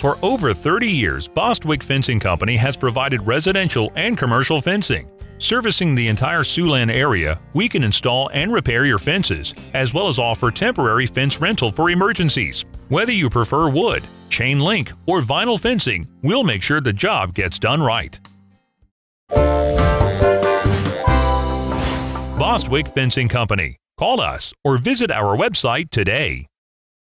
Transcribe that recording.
For over 30 years, Bostwick Fencing Company has provided residential and commercial fencing. Servicing the entire Siouxland area, we can install and repair your fences, as well as offer temporary fence rental for emergencies. Whether you prefer wood, chain link, or vinyl fencing, we'll make sure the job gets done right. Bostwick Fencing Company. Call us or visit our website today.